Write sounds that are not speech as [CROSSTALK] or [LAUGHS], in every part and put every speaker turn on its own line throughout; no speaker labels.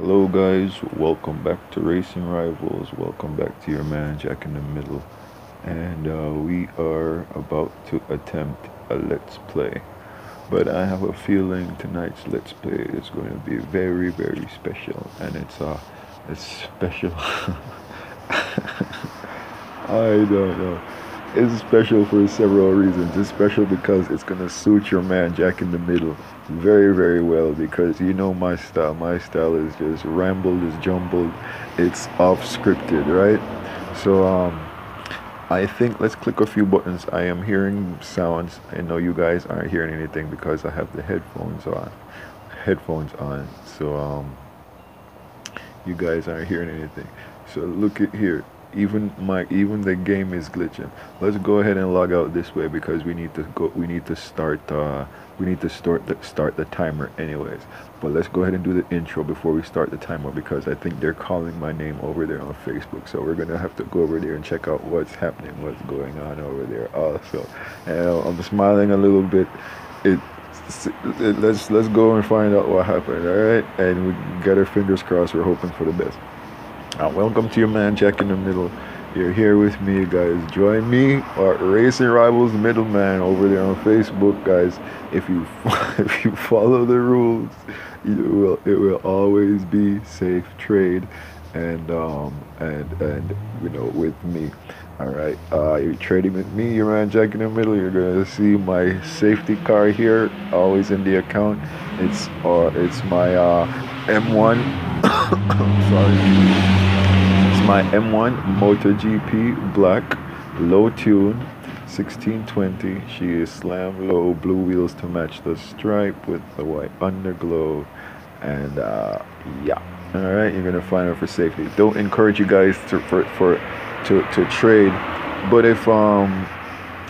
Hello, guys. Welcome back to Racing Rivals. Welcome back to your man Jack in the Middle. And uh, we are about to attempt a Let's Play. But I have a feeling tonight's Let's Play is going to be very, very special. And it's uh, it's special. [LAUGHS] I don't know. It's special for several reasons. It's special because it's gonna suit your man Jack in the Middle very, very well because you know my style. My style is just rambled, is jumbled, it's off scripted, right? So um I think let's click a few buttons. I am hearing sounds. I know you guys aren't hearing anything because I have the headphones on. Headphones on. So um you guys aren't hearing anything. So look at here. Even my even the game is glitching. Let's go ahead and log out this way because we need to go we need to start uh we need to start the start the timer anyways. But let's go ahead and do the intro before we start the timer because I think they're calling my name over there on Facebook. So we're gonna have to go over there and check out what's happening, what's going on over there also. And I'm smiling a little bit. It let's let's go and find out what happened all right and we got our fingers crossed we're hoping for the best uh, welcome to your man Jack in the Middle. You're here with me, guys. Join me or Racing Rivals Middleman over there on Facebook, guys. If you [LAUGHS] if you follow the rules, you will it will always be safe trade, and um and and you know with me. All right, uh, you're trading with me, your man Jack in the Middle. You're gonna see my safety car here, always in the account. It's uh, it's my uh, M1. [COUGHS] sorry my M1 MotoGP Black low tune 1620. She is slam low, blue wheels to match the stripe with the white underglow. And uh, yeah, all right, you're gonna find her for safety. Don't encourage you guys to for, for to to trade, but if um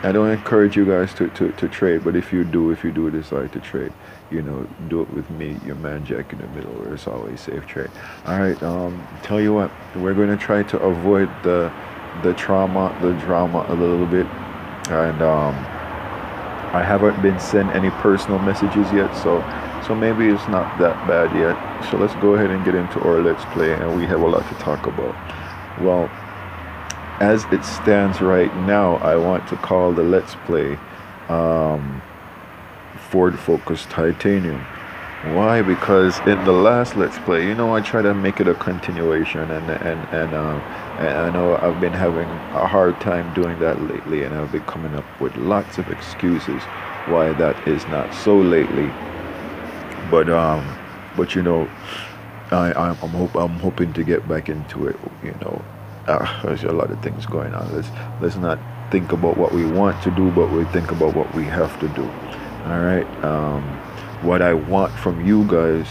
I don't encourage you guys to, to, to trade, but if you do, if you do decide to trade, you know, do it with me, your man Jack in the middle, where it's always safe trade. All right, um, tell you what, we're going to try to avoid the the trauma, the drama a little bit, and um, I haven't been sent any personal messages yet, so so maybe it's not that bad yet. So let's go ahead and get into our let's play, and we have a lot to talk about. Well, as it stands right now, I want to call the Let's Play um, Ford Focus Titanium. Why? Because in the last Let's Play, you know, I try to make it a continuation, and and and, uh, and I know I've been having a hard time doing that lately, and I've been coming up with lots of excuses why that is not so lately. But um, but you know, I I'm I'm, hope, I'm hoping to get back into it. You know, uh, there's a lot of things going on. Let's let's not think about what we want to do, but we think about what we have to do. All right. Um, what I want from you guys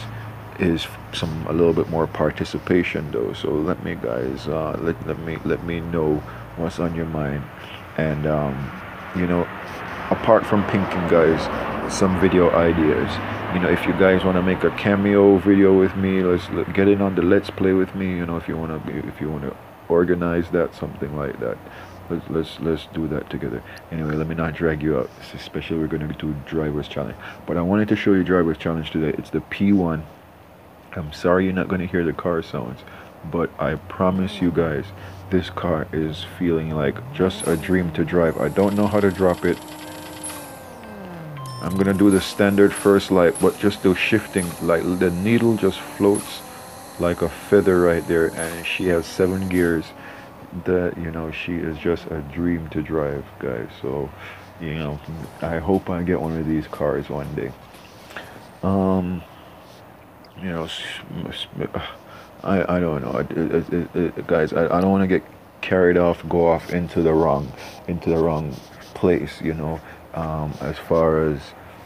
is some a little bit more participation, though. So let me, guys, uh, let let me let me know what's on your mind, and um, you know, apart from pinking, guys, some video ideas. You know, if you guys want to make a cameo video with me, let's let, get in on the let's play with me. You know, if you want to if you want to organize that, something like that. Let's let's let's do that together. Anyway, let me not drag you out. Especially we're gonna do drivers challenge. But I wanted to show you drivers challenge today. It's the P1. I'm sorry you're not gonna hear the car sounds, but I promise you guys, this car is feeling like just a dream to drive. I don't know how to drop it. I'm gonna do the standard first light, but just the shifting, like the needle just floats like a feather right there and she has seven gears that you know she is just a dream to drive guys. So you know i hope i get one of these cars one day. Um you know i i don't know. It, it, it, guys i, I don't want to get carried off go off into the wrong into the wrong place you know? Um as far as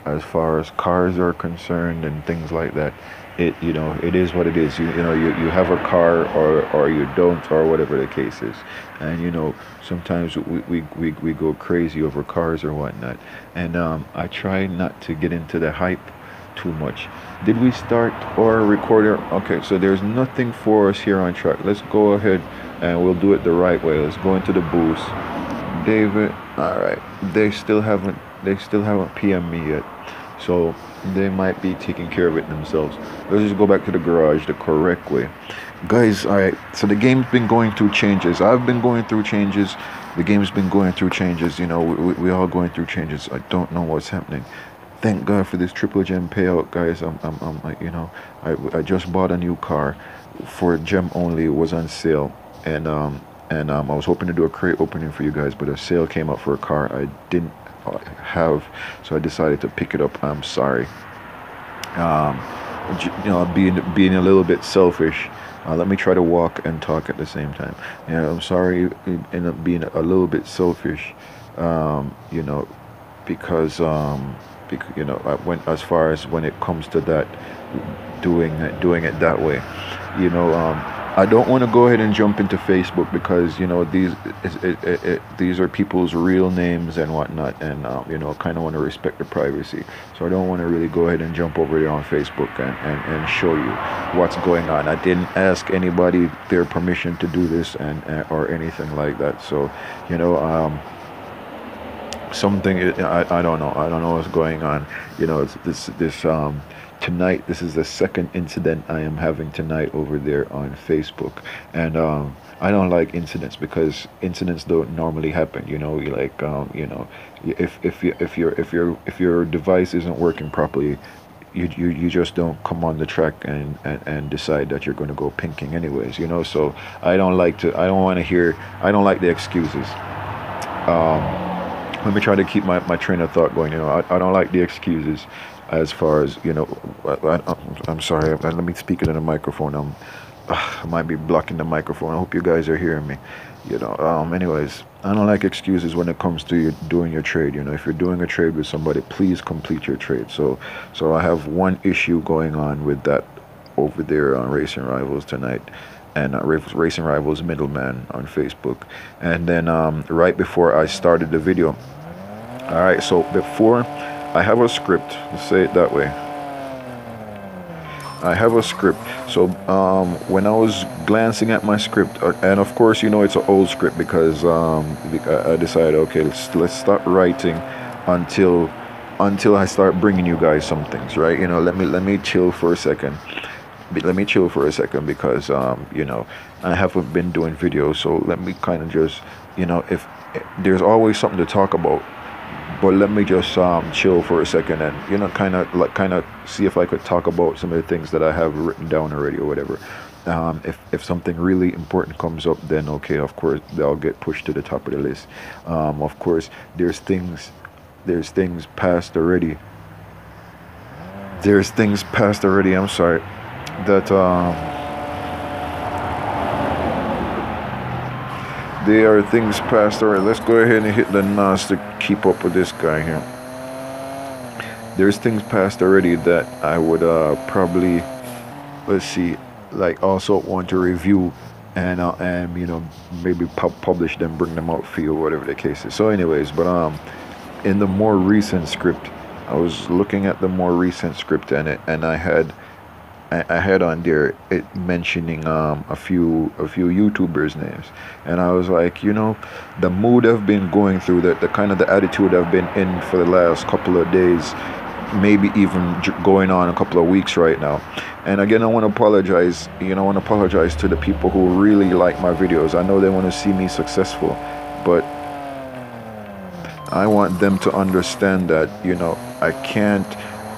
as far as cars are concerned and things like that it you know it is what it is. You, you know you, you have a car or or you don't or whatever the case is. And you know sometimes we we, we, we go crazy over cars or whatnot. And um, i try not to get into the hype too much. Did we start our recorder? Okay so there's nothing for us here on track. Let's go ahead and we'll do it the right way. Let's go into the boost david all right. They still haven't they still haven't pm me yet. So they might be taking care of it themselves. Let's just go back to the garage the correct way. Guys, alright, so the game's been going through changes. I've been going through changes. The game's been going through changes. You know, we, we all going through changes. I don't know what's happening. Thank God for this triple gem payout, guys. I'm, I'm, I'm you know, I, I just bought a new car for gem only. It was on sale, and um, and um, I was hoping to do a crate opening for you guys, but a sale came up for a car I didn't have, so I decided to pick it up. I'm sorry. Um, you know, being being a little bit selfish. Uh, let me try to walk and talk at the same time. Yeah, I'm sorry, end up being a little bit selfish. Um, you know, because um, because you know, I went as far as when it comes to that, doing it, doing it that way. You know, um, I don't want to go ahead and jump into Facebook because you know these it, it, it, these are people's real names and whatnot, and um, you know kind of want to respect the privacy. So I don't want to really go ahead and jump over there on Facebook and, and, and show you what's going on. I didn't ask anybody their permission to do this and, and or anything like that. So you know. Um, something I, I don't know i don't know what's going on you know this this um tonight this is the second incident i am having tonight over there on facebook. And um, i don't like incidents because incidents don't normally happen you know like um, you know if if you if your if your if your device isn't working properly you, you, you just don't come on the track and, and, and decide that you're going to go pinking anyways you know? So i don't like to i don't want to hear i don't like the excuses. Um, let me try to keep my, my train of thought going you know? I, I don't like the excuses as far as you know I, am sorry let me speak into the microphone. I'm uh, I might be blocking the microphone. I hope you guys are hearing me you know. Um anyways I don't like excuses when it comes to you doing your trade you know. If you're doing a trade with somebody please complete your trade. So so I have one issue going on with that over there on Racing Rivals tonight and uh, Racing Rivals Middleman on Facebook. And then um, right before I started the video all right so before I have a script, let's say it that way. I have a script. So um, when I was glancing at my script, uh, and of course, you know, it's an old script because um, I decided, okay, let's let's start writing until until I start bringing you guys some things, right? You know, let me let me chill for a second. Let me chill for a second because um, you know I haven't been doing videos, so let me kind of just you know if there's always something to talk about but let me just um, chill for a second and you know kind of like kind of see if I could talk about some of the things that I have written down already or whatever. Um, if if something really important comes up, then okay, of course they'll get pushed to the top of the list. Um, of course, there's things there's things past already. There's things past already. I'm sorry that. Um, There are things past. All right, let's go ahead and hit the NOS to keep up with this guy here. There's things past already that I would uh, probably, let's see, like also want to review and uh, and you know maybe pu publish them, bring them out for you, whatever the case is. So, anyways, but um, in the more recent script, I was looking at the more recent script and it, and I had I, had on there it mentioning um, a few a few YouTubers names, and I was like, you know, the mood I've been going through, the, the kind of the attitude I've been in for the last couple of days, maybe even going on a couple of weeks right now. And again, I want to apologize. You know, I want to apologize to the people who really like my videos. I know they want to see me successful, but I want them to understand that you know I can't.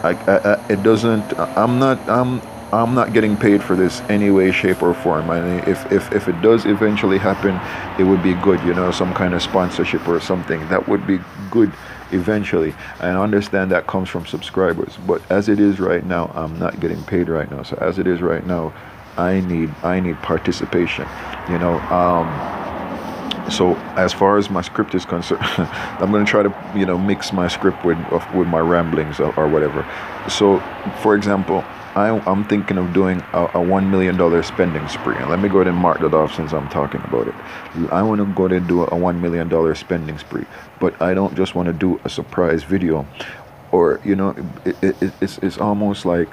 I, I, I it doesn't. I'm not. I'm I'm not getting paid for this any way, shape, or form. Mean, if, if, if it does eventually happen, it would be good, you know, some kind of sponsorship or something. That would be good eventually. And I understand that comes from subscribers, but as it is right now, I'm not getting paid right now. So as it is right now, I need I need participation, you know. Um, so as far as my script is concerned [LAUGHS] i'm going to try to you know mix my script with with my ramblings or, or whatever so for example I, am thinking of doing a, a $1 million spending spree. And let me go ahead and mark that off since I'm talking about it. I want to go ahead and do a $1 million spending spree. But I don't just want to do a surprise video. Or, you know, it, it, it's, it's almost like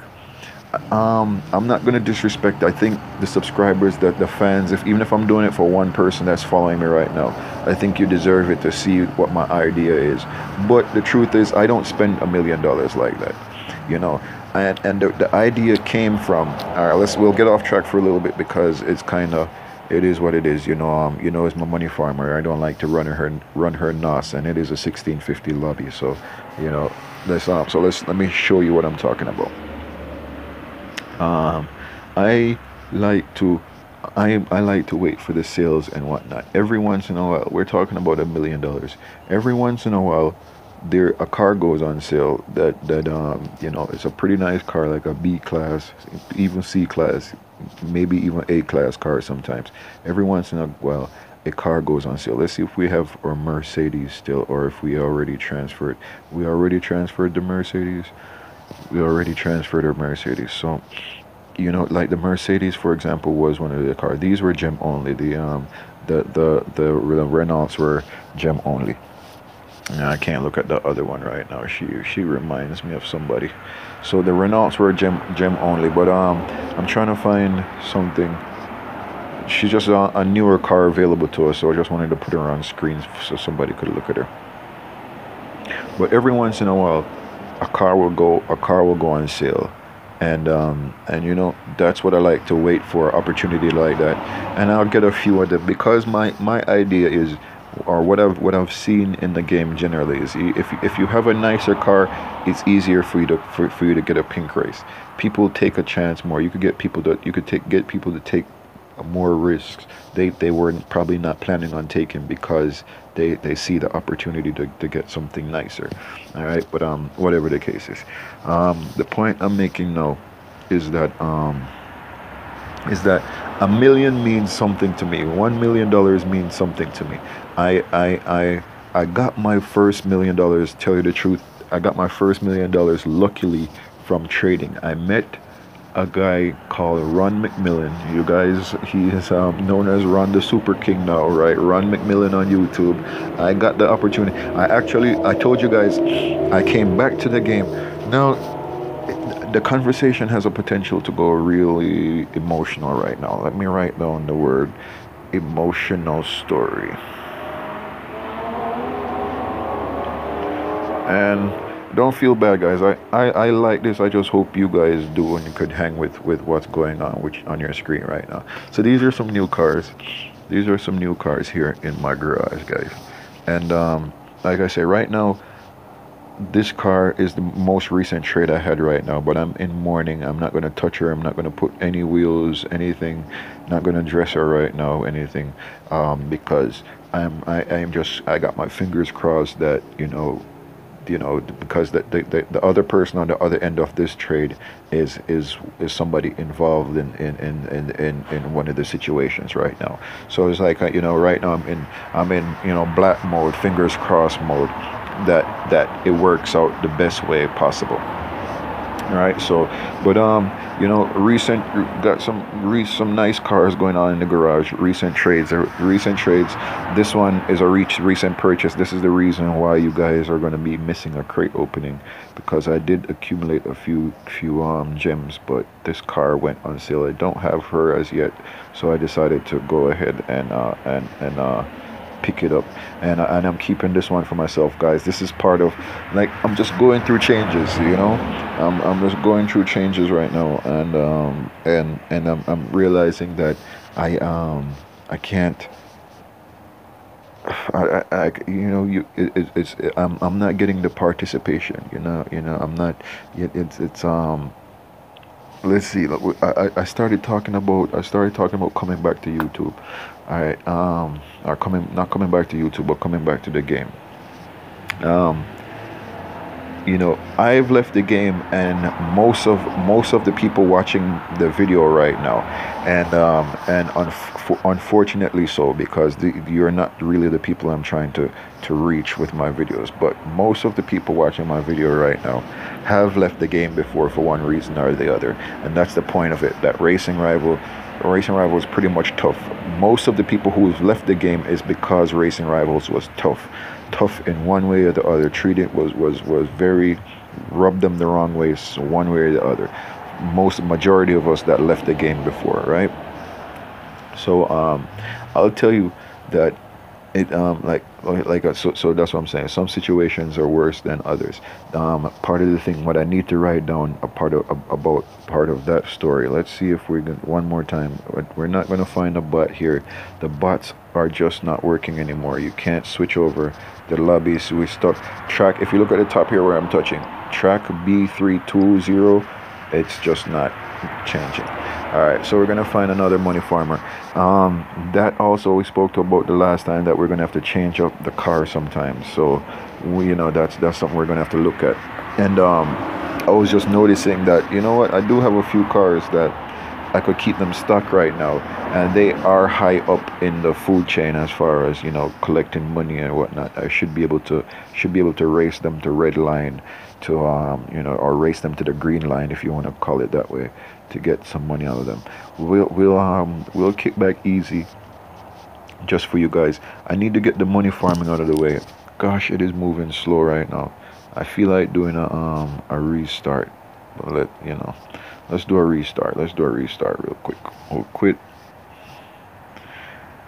um, I'm not gonna disrespect. I think the subscribers, the the fans, if even if I'm doing it for one person that's following me right now, I think you deserve it to see what my idea is. But the truth is, I don't spend a million dollars like that you know. And and the, the idea came from all right. Let's we'll get off track for a little bit because it's kind of it is what it is. You know, um, you know, it's my money farmer. I don't like to run her run her nos, and it is a 1650 lobby. So, you know, let's um, so let's let me show you what I'm talking about. Um, I like to I, I like to wait for the sales and whatnot. Every once in a while, we're talking about a million dollars. Every once in a while, there a car goes on sale that that um you know it's a pretty nice car like a B class, even C class, maybe even A class car sometimes. Every once in a while, a car goes on sale. Let's see if we have our Mercedes still, or if we already transferred. We already transferred the Mercedes. We already transferred our Mercedes. So you know, like the Mercedes, for example, was one of the cars. These were gem only. The um, the the the, the Renaults were gem only. I can't look at the other one right now. She she reminds me of somebody. So the Renaults were gem gem only, but um, I'm trying to find something. She's just a, a newer car available to us, so I just wanted to put her on screen so somebody could look at her. But every once in a while, a car will go a car will go on sale and um, and you know that's what I like to wait for opportunity like that, and I'll get a few of them because my my idea is, or what I've what I've seen in the game generally is if if you have a nicer car, it's easier for you to for, for you to get a pink race. People take a chance more. You could get people to you could take get people to take more risks. They they were probably not planning on taking because they they see the opportunity to, to get something nicer. All right but um whatever the case is. Um the point i'm making now is that um is that a million means something to me. One million dollars means something to me i i i i got my first million dollars tell you the truth i got my first million dollars luckily from trading i met a guy called Ron McMillan. You guys, he is um, known as Ron the Super King now, right? Ron McMillan on YouTube. I got the opportunity. I actually, I told you guys, I came back to the game. Now, the conversation has a potential to go really emotional right now. Let me write down the word emotional story. And don't feel bad guys. I, I i like this. I just hope you guys do and you could hang with with what's going on which on your screen right now. So these are some new cars. These are some new cars here in my garage guys. And um like i say right now this car is the most recent trade i had right now but i'm in mourning. I'm not going to touch her. I'm not going to put any wheels anything. Not going to dress her right now anything. Um because i'm i i'm just i got my fingers crossed that you know you know because the, the, the other person on the other end of this trade is is is somebody involved in in, in, in, in one of the situations right now. So it's like uh, you know right now i'm in i'm in you know black mode fingers crossed mode that that it works out the best way possible right? So but um you know recent got some re, some nice cars going on in the garage recent trades. Recent trades this one is a reach recent purchase. This is the reason why you guys are going to be missing a crate opening because i did accumulate a few few um gems but this car went on sale. I don't have her as yet so i decided to go ahead and uh and and uh pick it up and, and i'm keeping this one for myself guys this is part of like i'm just going through changes you know i'm, I'm just going through changes right now and um and and i'm, I'm realizing that i um i can't [SIGHS] I, I, I, you know, you, it, it's, it, I'm, I'm not getting the participation. You know, you know, I'm not. It, it's, it's, um. Let's see. I, I started talking about. I started talking about coming back to YouTube. Right. Um, are coming not coming back to YouTube, but coming back to the game. Um, you know, I've left the game, and most of most of the people watching the video right now, and um, and un- unfortunately so, because the, you're not really the people I'm trying to to reach with my videos. But most of the people watching my video right now have left the game before for one reason or the other, and that's the point of it. That racing rival Racing Rivals pretty much tough. Most of the people who've left the game is because Racing Rivals was tough. Tough in one way or the other. Treated was was was very rubbed them the wrong way one way or the other. Most majority of us that left the game before, right? So um, I'll tell you that it um like like uh, so so that's what I'm saying. Some situations are worse than others. Um, part of the thing, what I need to write down a part of about part of that story. Let's see if we can one more time. We're not going to find a bot here. The bots are just not working anymore. You can't switch over the lobbies. We stuck track. If you look at the top here where I'm touching, track B320. It's just not changing. All right, so we're gonna find another money farmer. Um, that also we spoke to about the last time that we're gonna have to change up the car sometimes. So we, you know, that's that's something we're gonna have to look at. And um, I was just noticing that you know what, I do have a few cars that I could keep them stuck right now, and they are high up in the food chain as far as you know collecting money and whatnot. I should be able to should be able to race them to red line, to um you know or race them to the green line if you want to call it that way, to get some money out of them. We'll we'll um we'll kick back easy. Just for you guys, I need to get the money farming out of the way. Gosh, it is moving slow right now. I feel like doing a um a restart, but let you know. Let's do a restart. Let's do a restart real quick. We'll quit.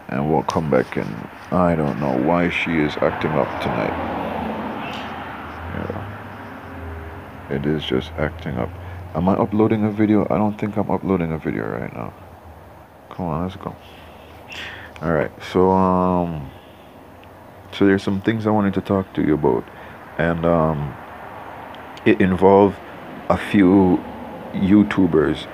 And we'll come back and I don't know why she is acting up tonight. Yeah. It is just acting up. Am I uploading a video? I don't think I'm uploading a video right now. Come on, let's go. Alright, so um so there's some things I wanted to talk to you about. And um it involved a few YouTubers,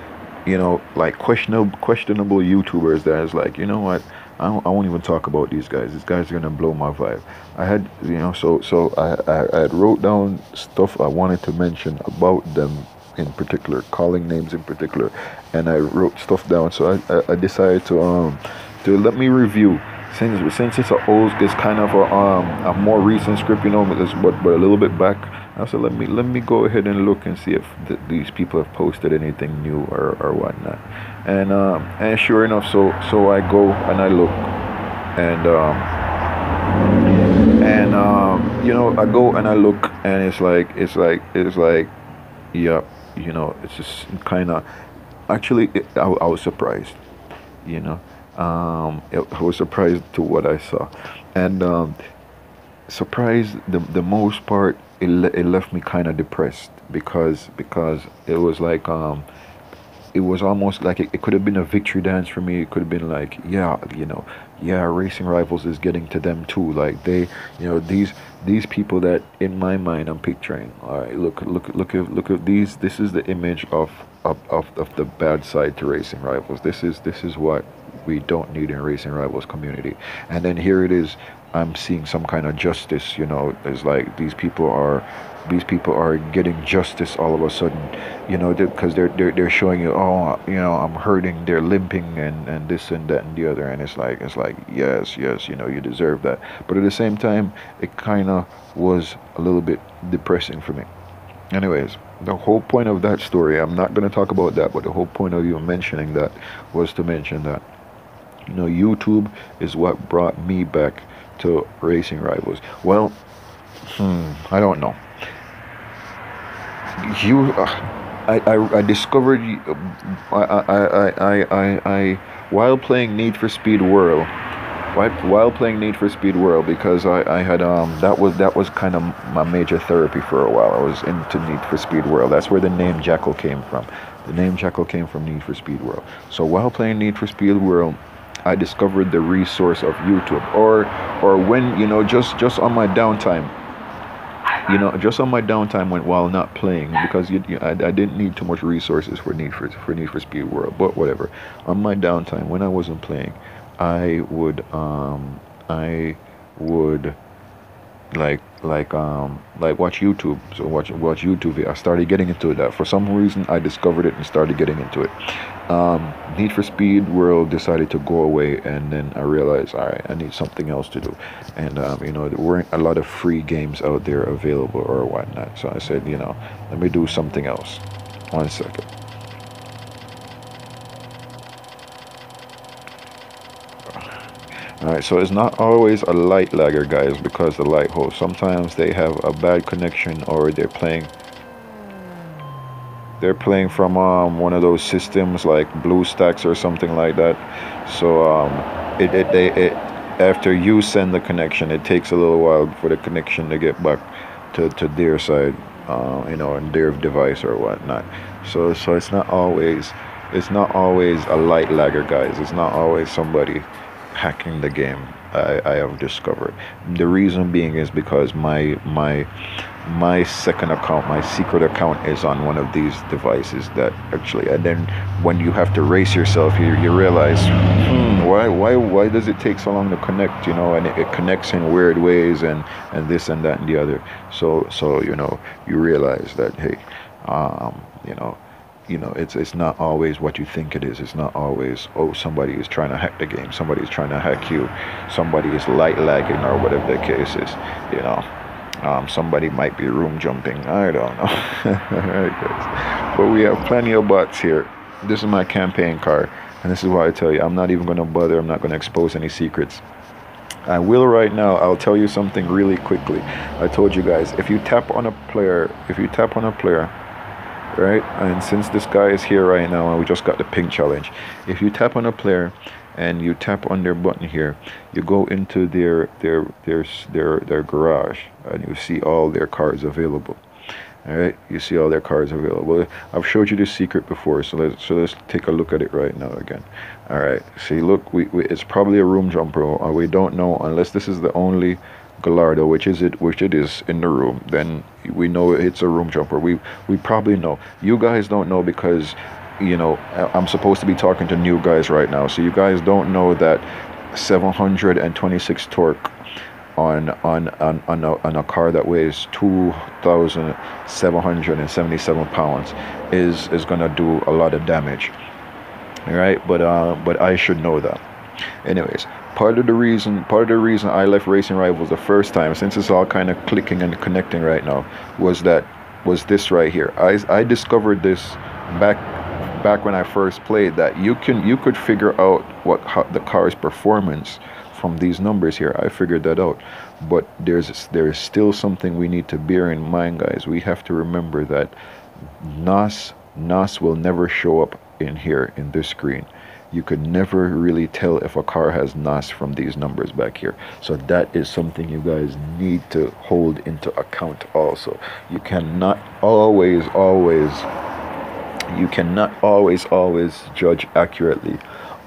you know, like questionable questionable YouTubers that is like, you know what, I, I won't even talk about these guys. These guys are gonna blow my vibe. I had, you know, so so I I, I wrote down stuff I wanted to mention about them in particular, calling names in particular, and I wrote stuff down. So I I, decided to um to let me review since since it's a old, it's kind of a um a more recent script, you know, but but a little bit back I said, let me let me go ahead and look and see if th- these people have posted anything new or, or whatnot. And um, and sure enough, so so I go and I look, and um, and um, you know I go and I look, and it's like it's like it's like, yeah, you know, it's just kind of. Actually, it, I, I was surprised, you know. Um, it, I was surprised to what I saw, and um, surprised the the most part it, le- it left me kind of depressed because because it was like um it was almost like it, it could have been a victory dance for me it could have been like yeah you know yeah racing rivals is getting to them too like they you know these these people that in my mind i'm picturing all right look look look at look at these this is the image of of, of, of the bad side to racing rivals this is this is what we don't need in racing rivals community and then here it is I'm seeing some kind of justice. You know, it's like these people are, these people are getting justice all of a sudden. You know, because they're, they're they're showing you, oh, you know, I'm hurting. They're limping and and this and that and the other. And it's like it's like yes, yes, you know, you deserve that. But at the same time, it kind of was a little bit depressing for me. Anyways, the whole point of that story, I'm not going to talk about that, but the whole point of you mentioning that was to mention that, you know, YouTube is what brought me back to racing rivals? Well, hmm, I don't know. You, uh, I, I, I discovered, I, I, I, I, I, while playing Need for Speed World, while, while playing Need for Speed World, because I, I had, um, that was, that was kind of my major therapy for a while. I was into Need for Speed World. That's where the name Jackal came from. The name Jackal came from Need for Speed World. So while playing Need for Speed World, I discovered the resource of YouTube or or when you know just just on my downtime you know just on my downtime when while not playing because you, you, I, I didn't need too much resources for need for for need for speed world but whatever. On my downtime when I wasn't playing I would um I would like like um like watch YouTube. So watch watch YouTube. I started getting into that for some reason. I discovered it and started getting into it. Um, Need for Speed World decided to go away, and then I realized, all right, I need something else to do. And um, you know, there weren't a lot of free games out there available or whatnot. So I said, you know, let me do something else. One second. Alright, so it's not always a light lagger, guys, because the light host. Sometimes they have a bad connection or they're playing they're playing from um, one of those systems like BlueStacks or something like that. So um, it, it they it after you send the connection, it takes a little while for the connection to get back to, to their side, uh, you know, and their device or whatnot. So so it's not always it's not always a light lagger, guys. It's not always somebody hacking the game. I, I have discovered. The reason being is because my my my second account, my secret account is on one of these devices that actually and then when you have to race yourself you, you realize hmm, why why why does it take so long to connect you know and it, it, connects in weird ways and and this and that and the other so so you know you realize that hey um, you know you know it's it's not always what you think it is. It's not always oh somebody is trying to hack the game. Somebody is trying to hack you. Somebody is light lagging or whatever the case is you know. Um, somebody might be room jumping. I don't know. [LAUGHS] But we have plenty of bots here. This is my campaign card and this is why i tell you i'm not even going to bother. I'm not going to expose any secrets. I will right now. I'll tell you something really quickly. I told you guys if you tap on a player, if you tap on a player right? And since this guy is here right now and we just got the pink challenge, if you tap on a player and you tap on their button here, you go into their their their their their garage and you see all their cards available. All right, you see all their cards available. I've showed you the secret before, so let's so let's take a look at it right now again. All right, see, look, we, we it's probably a room jumper. Uh, we don't know unless this is the only Gallardo, which is it, which it is in the room, then we know it's a room jumper. We we probably know. You guys don't know because, you know, I'm supposed to be talking to new guys right now, so you guys don't know that 726 torque on on on on a, on a car that weighs 2,777 pounds is is gonna do a lot of damage. All right, but uh, but I should know that. Anyways, part of the reason part of the reason I left Racing Rivals the first time, since it's all kind of clicking and connecting right now, was that was this right here. I I discovered this back back when I first played that you can you could figure out what how, the car's performance from these numbers here. I figured that out, but there's there's still something we need to bear in mind, guys. We have to remember that NOS NOS will never show up in here in this screen you could never really tell if a car has NOS from these numbers back here. So that is something you guys need to hold into account also. You cannot always, always, you cannot always, always judge accurately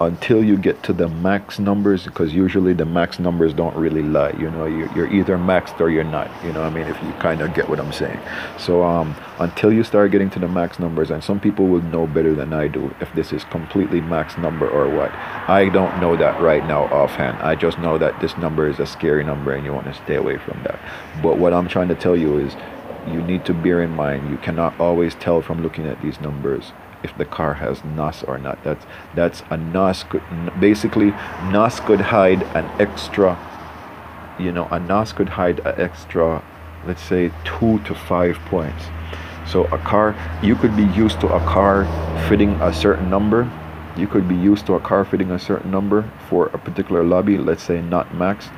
until you get to the max numbers because usually the max numbers don't really lie you know you're, either maxed or you're not you know i mean if you kind of get what i'm saying. So um until you start getting to the max numbers and some people will know better than i do if this is completely max number or what. I don't know that right now offhand. I just know that this number is a scary number and you want to stay away from that. But what i'm trying to tell you is you need to bear in mind you cannot always tell from looking at these numbers if the car has NOS or not. That's that's a NOS could basically NOS could hide an extra you know a NOS could hide an extra let's say two to five points. So a car you could be used to a car fitting a certain number. You could be used to a car fitting a certain number for a particular lobby, let's say not maxed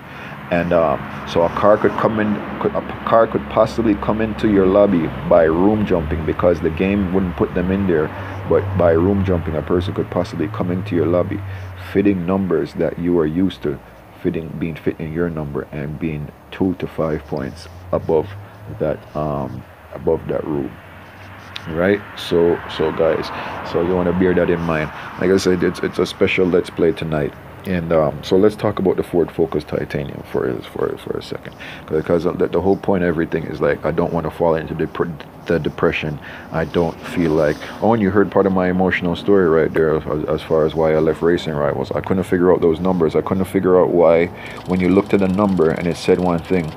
and um, so a car could come in could, a car could possibly come into your lobby by room jumping because the game wouldn't put them in there but by room jumping a person could possibly come into your lobby fitting numbers that you are used to fitting being fit in your number and being two to five points above that um, above that room right? So so guys so you want to bear that in mind. Like i said it's, it's a special let's play tonight and um, so let's talk about the Ford Focus Titanium for for for a second, because the, whole point of everything is like I don't want to fall into the, the depression. I don't feel like. Oh, and you heard part of my emotional story right there, as, as far as why I left Racing Rivals. I couldn't figure out those numbers. I couldn't figure out why, when you looked at a number and it said one thing,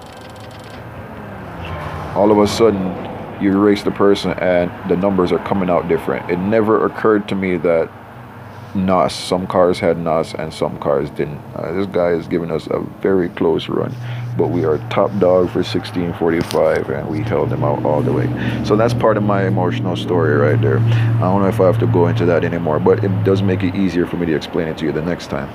all of a sudden you erase the person and the numbers are coming out different. It never occurred to me that NOS. Some cars had NOS and some cars didn't. Uh, this guy is giving us a very close run, but we are top dog for 1645 and we held them out all the way. So that's part of my emotional story right there. I don't know if I have to go into that anymore, but it does make it easier for me to explain it to you the next time.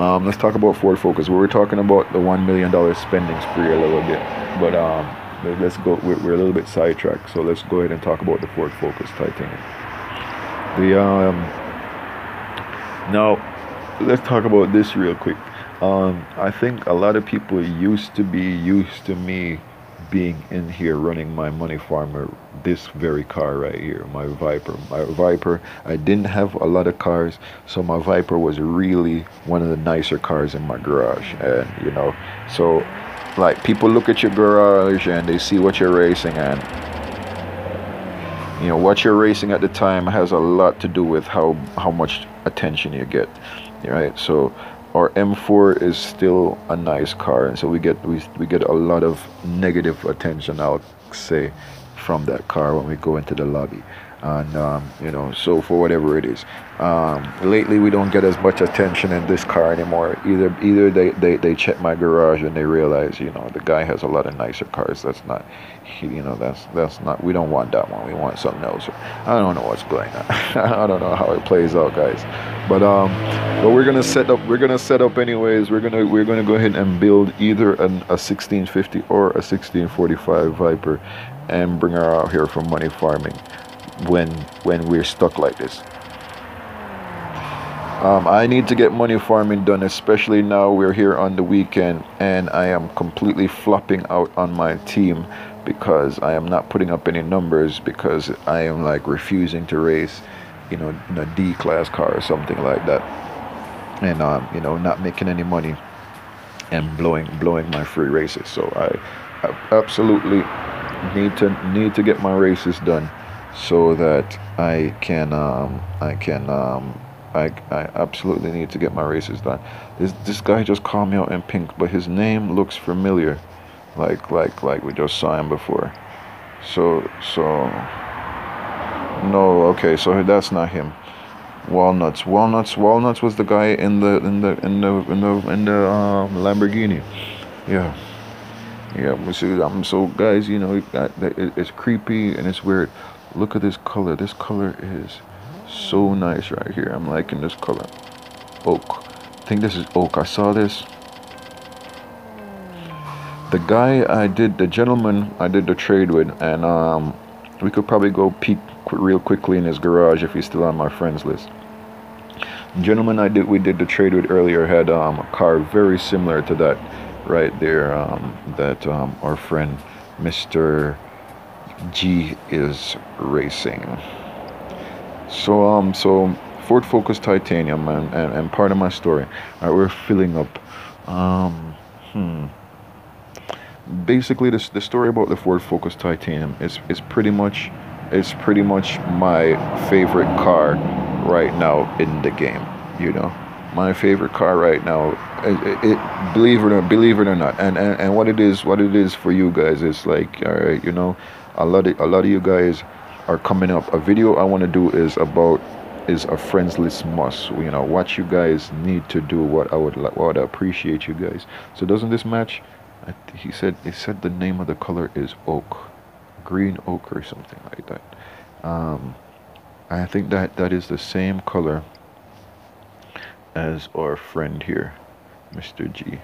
Um, let's talk about Ford Focus. We were talking about the $1 million spending spree a little bit, but um, let's go, we're, we're, a little bit sidetracked, so let's go ahead and talk about the Ford Focus Titanium. The um, now, let's talk about this real quick. Um, I think a lot of people used to be used to me being in here running my money farmer this very car right here my viper my viper i didn't have a lot of cars so my viper was really one of the nicer cars in my garage and you know so like people look at your garage and they see what you're racing and you know what you're racing at the time has a lot to do with how how much attention you get right so our M4 is still a nice car, and so we get we we get a lot of negative attention. I'll say from that car when we go into the lobby and um, you know so for whatever it is. Um, lately we don't get as much attention in this car anymore. Either either they, they, they check my garage and they realize you know the guy has a lot of nicer cars. That's not you know that's that's not we don't want that one. We want something else. I don't know what's going on. [LAUGHS] I don't know how it plays out guys. But um but we're gonna set up we're gonna set up anyways. We're gonna we're gonna go ahead and build either an, a 1650 or a 1645 viper and bring her out here for money farming when when we're stuck like this. Um, I need to get money farming done, especially now we're here on the weekend and I am completely flopping out on my team because I am not putting up any numbers because I am like refusing to race, you know, in a D class car or something like that, and um, you know, not making any money and blowing blowing my free races. So I, I absolutely need to need to get my races done so that I can um, I can um, I, I absolutely need to get my races done. This this guy just called me out in pink, but his name looks familiar, like like like we just saw him before. So so no okay so that's not him. Walnuts Walnuts Walnuts was the guy in the in the in the in the in the um, Lamborghini. Yeah. Yeah, I'm so guys, you know, it's creepy and it's weird. Look at this color. This color is so nice right here. I'm liking this color. Oak. I think this is oak. I saw this. The guy I did, the gentleman I did the trade with, and um, we could probably go peek real quickly in his garage if he's still on my friends list. The gentleman I did we did the trade with earlier had um, a car very similar to that right there um, that um, our friend Mr. G is racing. So um so Ford Focus Titanium and, and, and part of my story. We're filling up. Um hmm. Basically this the story about the Ford Focus Titanium is is pretty much is pretty much my favorite car right now in the game, you know. My favorite car right now it, it, believe it or not, believe it or not and, and and what it is what it is for you guys is like all right you know a lot of a lot of you guys are coming up. A video I want to do is about is a friends list must. You know what you guys need to do. What I would what I appreciate you guys. So doesn't this match? I, he said he said the name of the color is oak, green oak or something like that. Um, I think that that is the same color as our friend here, Mr. G.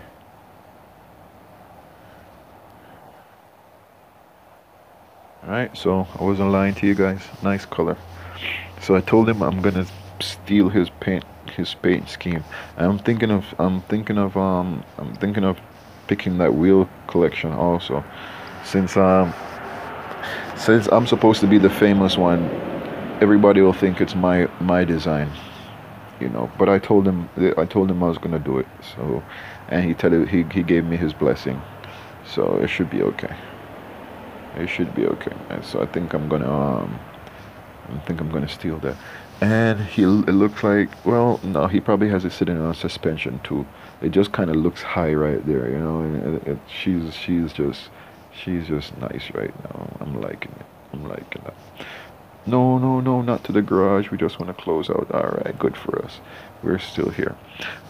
Alright, so I wasn't lying to you guys. Nice color. So I told him I'm gonna steal his paint his paint scheme. And I'm thinking of I'm thinking of um I'm thinking of picking that wheel collection also. Since um since I'm supposed to be the famous one, everybody will think it's my my design. You know, but I told him I told him I was gonna do it. So and he tell he he gave me his blessing. So it should be okay it should be okay. So I think I'm gonna um, I think I'm gonna steal that. And he it looks like well no he probably has it sitting on suspension too. It just kind of looks high right there you know and it, it, she's she's just she's just nice right now. I'm liking it. I'm liking it no no no not to the garage. We just want to close out. All right good for us. We're still here.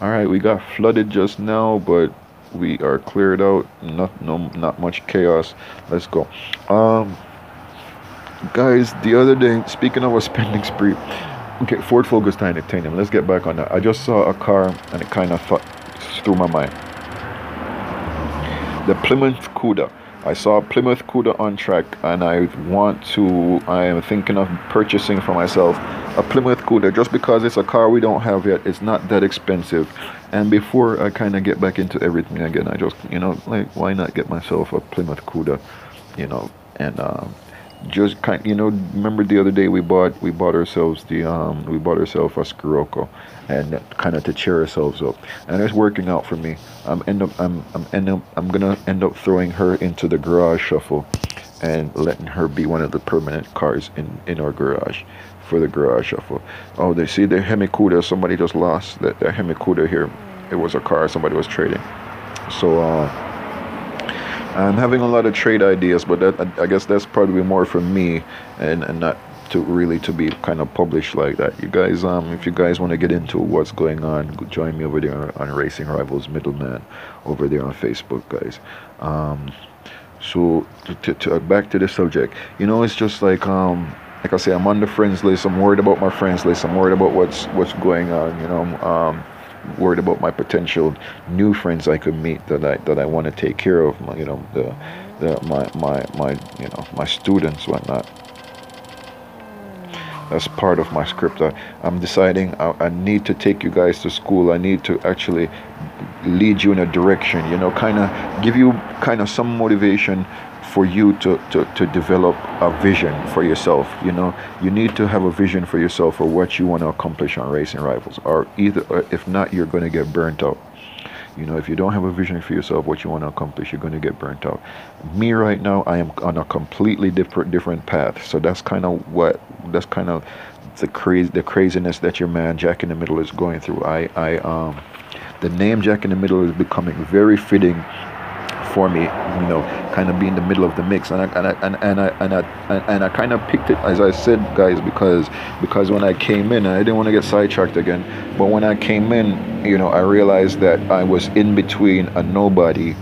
All right we got flooded just now but we are cleared out. Not no not much chaos. Let's go. Um guys the other day speaking of a spending spree okay ford focus titanium let's get back on that. I just saw a car and it kind of thought through my mind. The plymouth cuda I saw a Plymouth Cuda on track and I want to I am thinking of purchasing for myself a Plymouth Cuda. Just because it's a car we don't have yet, it's not that expensive. And before I kind of get back into everything again, I just, you know, like, why not get myself a Plymouth Cuda, you know, and um, just kind, you know, remember the other day we bought we bought ourselves the um we bought ourselves a Scirocco, and kind of to cheer ourselves up, and it's working out for me. I'm end up I'm I'm end up I'm gonna end up throwing her into the garage shuffle, and letting her be one of the permanent cars in in our garage for the garage shuffle. Oh, they see the Hemi Cuda. Somebody just lost that the Hemi Cuda here. It was a car somebody was trading. So. uh I'm having a lot of trade ideas, but that, I guess that's probably more for me and, and not to really to be kind of published like that. You guys, um, if you guys want to get into what's going on, join me over there on Racing Rivals Middleman over there on Facebook, guys. Um, so to, to, to, back to the subject, you know, it's just like um, like I say, I'm on the friends list. I'm worried about my friends list. I'm worried about what's what's going on. You know, um, worried about my potential new friends I could meet that I that I want to take care of. My, you know, the the my my my you know my students whatnot. That's part of my script. I, am deciding I, I need to take you guys to school. I need to actually lead you in a direction. You know, kind of give you kind of some motivation for you to, to, to develop a vision for yourself. You know, you need to have a vision for yourself for what you want to accomplish on racing rivals, or either, or if not, you're going to get burnt out. You know, if you don't have a vision for yourself, what you want to accomplish, you're going to get burnt out. Me right now, I am on a completely different different path. So that's kind of what that's kind of the crazy the craziness that your man Jack in the Middle is going through. I I um the name Jack in the Middle is becoming very fitting for me, you know, kind of be in the middle of the mix. And I and I and, and I and I and I kind of picked it as I said, guys, because because when I came in, I didn't want to get sidetracked again. But when I came in, you know, I realized that I was in between a nobody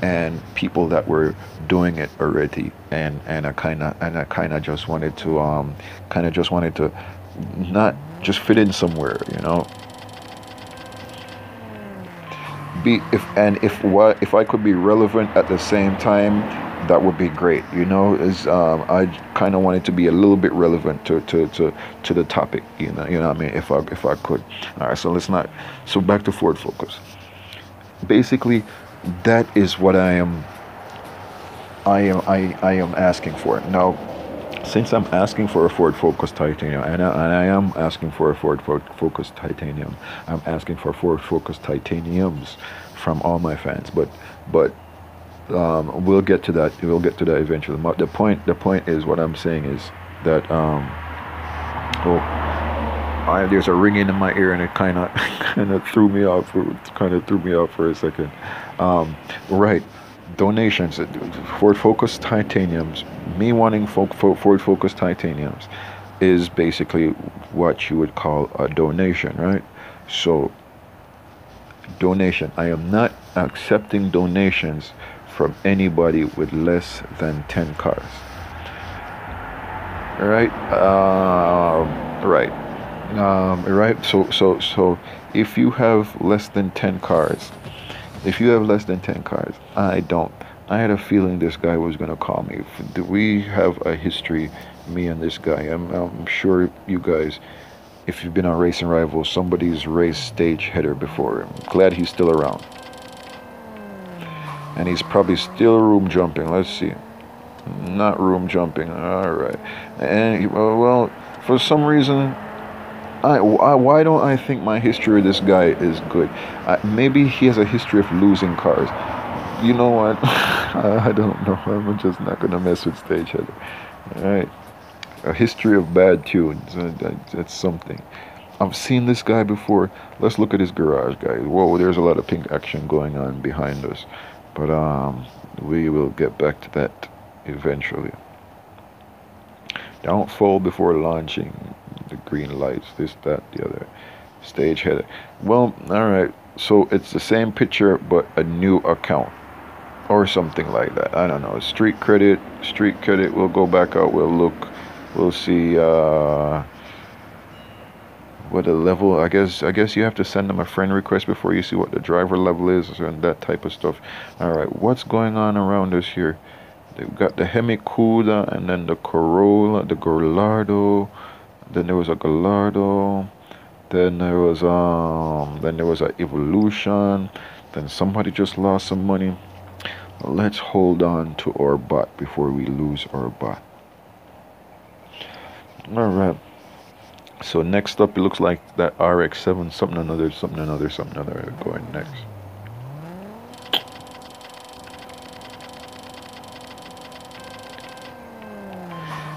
and people that were doing it already and and I kind of and I kind of just wanted to um kind of just wanted to not just fit in somewhere you know be if and if what if I could be relevant at the same time, that would be great. You know, is um, I kind of wanted to be a little bit relevant to, to, to, to the topic. You know, you know what I mean. If I if I could. All right. So let's not. So back to Ford Focus. Basically, that is what I am. I am I, I am asking for now since I'm asking for a Ford Focus Titanium, and I, and I am asking for a Ford Focus Titanium, I'm asking for Ford Focus Titaniums from all my fans. But but um, we'll get to that. We'll get to that eventually. The point the point is what I'm saying is that um, oh, I, there's a ringing in my ear and it kind of [LAUGHS] kind of threw me off. Kind of threw me off for a second. Um, right donations, Ford Focus titaniums, me wanting Ford Focus titaniums is basically what you would call a donation, right? So, donation. I am not accepting donations from anybody with less than 10 cars. Right? Um, right. Um, right. So, so, so, if you have less than 10 cars, if you have less than 10 cars, I don't. I had a feeling this guy was going to call me. Do we have a history, me and this guy? I'm, I'm sure you guys, if you've been on Racing Rivals, somebody's raced stage header before. I'm glad he's still around. And he's probably still room jumping. Let's see. Not room jumping. All right. And, well, for some reason, I, I, why don't I think my history of this guy is good? Maybe he has a history of losing cars. You know what? [LAUGHS] I don't know. I'm just not gonna mess with Stageheader. All right. A history of bad tunes. Uh, that, that's something. I've seen this guy before. Let's look at his garage, guys. Whoa, there's a lot of pink action going on behind us. But um, we will get back to that eventually. Don't fold before launching the green lights, this, that, the other. Stage header. Well, alright. So it's the same picture, but a new account. Or something like that. I don't know. Street credit, street credit. We'll go back out. We'll look. We'll see. Uh, what the level I guess I guess you have to send them a friend request before you see what the driver level is and that type of stuff. Alright, what's going on around us here? They've got the Hemi Cuda and then the Corolla, the Gallardo, Then there was a Gallardo. Then there was um. Then there was a Evolution. Then somebody just lost some money. Let's hold on to our bot before we lose our bot. All right. So next up, it looks like that RX-7 something another, something another, something another going next.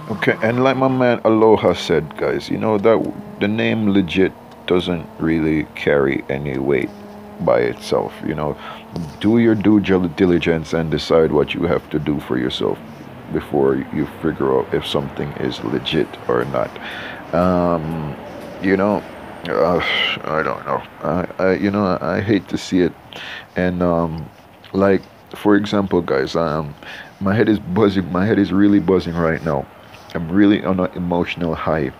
Okay, and like my man Aloha said, guys, you know that the name legit doesn't really carry any weight by itself. You know, do your due diligence and decide what you have to do for yourself before you figure out if something is legit or not. Um, you know, uh, I don't know. I, I, you know, I hate to see it, and um, like for example, guys, um, my head is buzzing. My head is really buzzing right now I'm really on an emotional high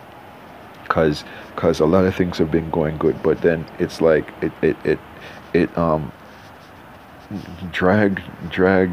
because because a lot of things have been going good but then it's like it it it, it um drag drag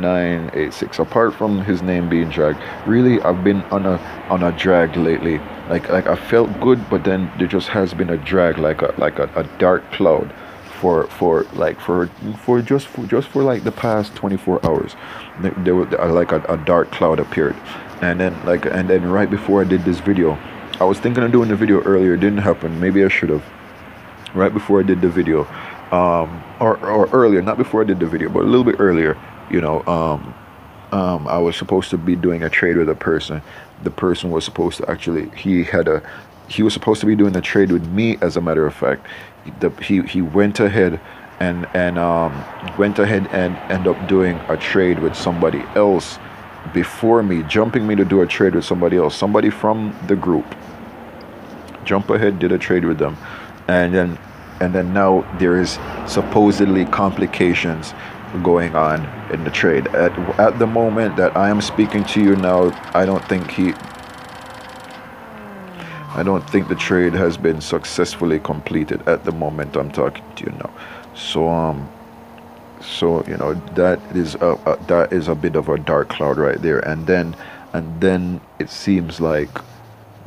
986 apart from his name being drag. Really i've been on a on a drag lately. Like like i felt good but then there just has been a drag like a like a, a dark cloud for for like for for just for just for like the past 24 hours. There, there was like a, a dark cloud appeared and then like and then right before I did this video I was thinking of doing the video earlier. It didn't happen. Maybe I should have. Right before I did the video um or, or earlier not before I did the video but a little bit earlier you know um um I was supposed to be doing a trade with a person. The person was supposed to actually he had a he was supposed to be doing a trade with me as a matter of fact. The, he he went ahead and and um went ahead and end up doing a trade with somebody else before me, jumping me to do a trade with somebody else, somebody from the group. Jump ahead, did a trade with them, and then and then now there is supposedly complications going on in the trade. At at the moment that I am speaking to you now, I don't think he I don't think the trade has been successfully completed at the moment I'm talking to you now. So um so you know that is a, a, that is a bit of a dark cloud right there. And then and then it seems like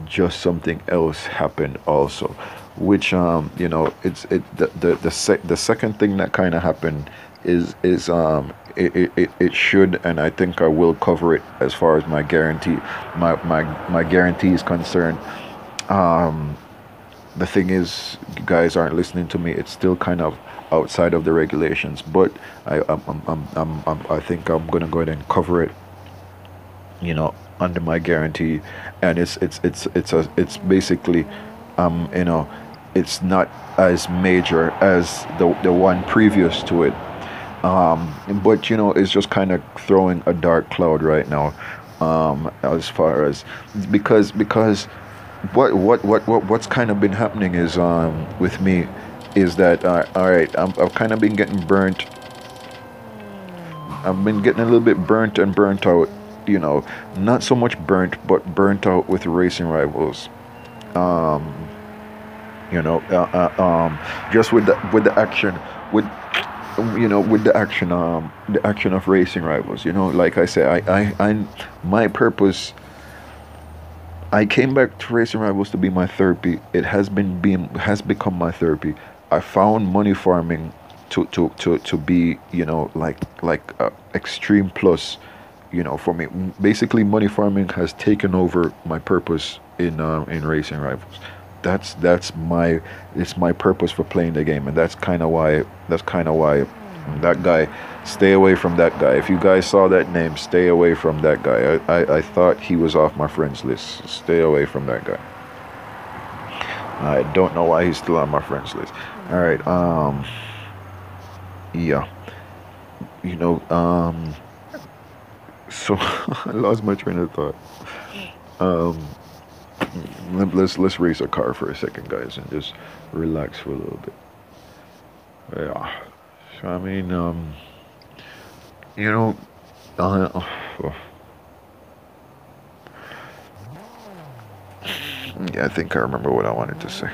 just something else happened also which um you know it's it the the the, sec- the second thing that kind of happened is is um it, it, it should and I think I will cover it as far as my guarantee my my my guarantee is concerned. Um the thing is you guys aren't listening to me. It's still kind of outside of the regulations. But I I'm, I'm, I'm, I'm, i think I'm gonna go ahead and cover it. You know, under my guarantee, and it's it's it's it's a it's basically, um, you know, it's not as major as the the one previous to it. Um, but you know, it's just kind of throwing a dark cloud right now, um, as far as because because what what what what what's kind of been happening is um with me is that uh, all right I'm, I've kind of been getting burnt I've been getting a little bit burnt and burnt out you know not so much burnt but burnt out with racing rivals um you know uh, uh, um just with the with the action with you know with the action um the action of racing rivals you know like i said i i, I my purpose I came back to Racing Rivals to be my therapy. It has been being has become my therapy. I found money farming to to to to be you know like like uh, extreme plus you know for me. Basically money farming has taken over my purpose in uh, in racing rivals. That's that's my it's my purpose for playing the game and that's kind of why that's kind of why that guy stay away from that guy. If you guys saw that name stay away from that guy. I, I, I thought he was off my friends list. Stay away from that guy. I don't know why he's still on my friends list. All right. Um. Yeah. You know. Um. So [LAUGHS] I lost my train of thought. Um. Let's let's race a car for a second, guys, and just relax for a little bit. Yeah. So I mean, um. You know. Uh, [SIGHS] Yeah, I think I remember what I wanted to say.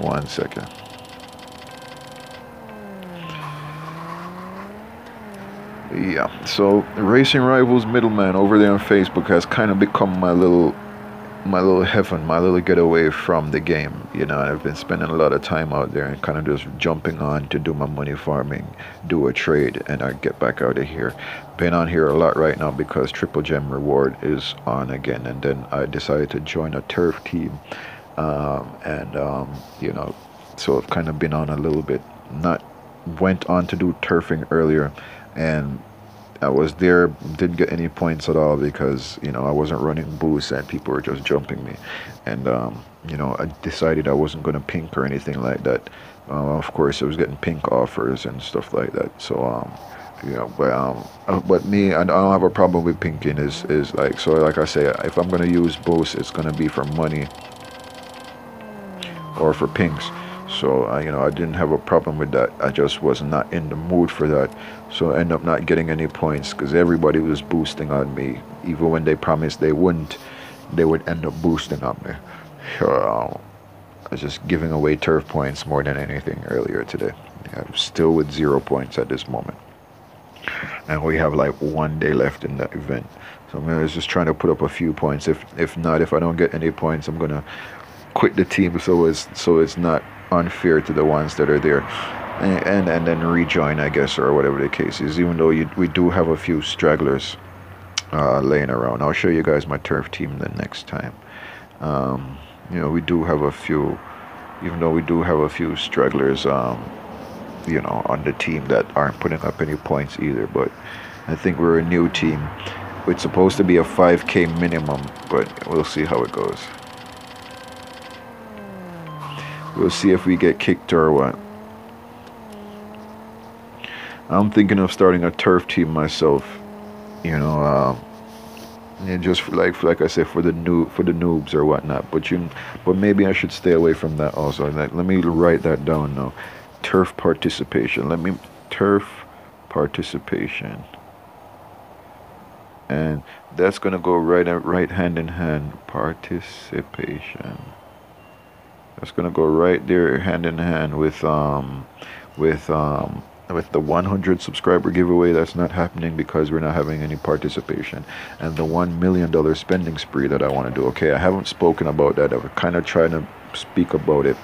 One second. Yeah, so Racing Rivals Middleman over there on Facebook has kind of become my little my little heaven, my little getaway from the game. You know, I've been spending a lot of time out there and kind of just jumping on to do my money farming, do a trade, and I get back out of here. Been on here a lot right now because Triple Gem Reward is on again, and then I decided to join a turf team, um, and um, you know, so I've kind of been on a little bit. Not went on to do turfing earlier, and I was there, didn't get any points at all because you know I wasn't running boosts and people were just jumping me, and um, you know I decided I wasn't going to pink or anything like that. Uh, of course, I was getting pink offers and stuff like that. So um, you know, but um, uh, but me, I don't have a problem with pinking. Is is like so, like I say, if I'm gonna use boosts, it's gonna be for money or for pinks. So uh, you know, I didn't have a problem with that. I just was not in the mood for that. So I ended up not getting any points because everybody was boosting on me. Even when they promised they wouldn't, they would end up boosting on me. I was just giving away turf points more than anything earlier today. I'm still with zero points at this moment. And we have like one day left in the event. So I'm just trying to put up a few points. If if not, if I don't get any points, I'm gonna quit the team so it's so it's not unfair to the ones that are there and and, and then rejoin i guess or whatever the case is even though you, we do have a few stragglers uh, laying around. I'll show you guys my turf team the next time. Um, you know we do have a few even though we do have a few stragglers um, you know on the team that aren't putting up any points either but i think we're a new team. It's supposed to be a 5k minimum but we'll see how it goes. We'll see if we get kicked or what. I'm thinking of starting a turf team myself. You know, um, and just like like I said for the new for the noobs or whatnot. But you, but maybe I should stay away from that also. Like, let me write that down now. Turf participation. Let me turf participation. And that's gonna go right right hand in hand. Participation. That's gonna go right there hand in hand with um with um with the 100 subscriber giveaway that's not happening because we're not having any participation. And the one million dollar spending spree that I want to do okay? I haven't spoken about that I've kind of trying to speak about it.